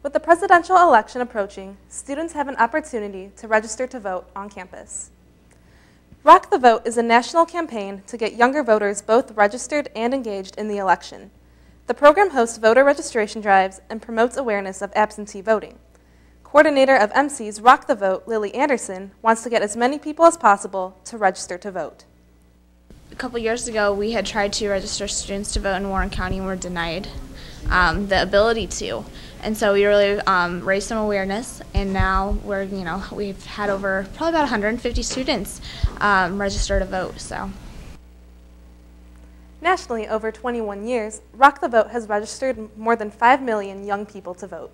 With the presidential election approaching, students have an opportunity to register to vote on campus. Rock the Vote is a national campaign to get younger voters both registered and engaged in the election. The program hosts voter registration drives and promotes awareness of absentee voting. Coordinator of MC's Rock the Vote, Lily Anderson, wants to get as many people as possible to register to vote. A couple years ago, we had tried to register students to vote in Warren County and were denied um, the ability to. And so we really um, raised some awareness, and now we're, you know, we've had over probably about 150 students um, register to vote. So. Nationally, over 21 years, Rock the Vote has registered more than 5 million young people to vote.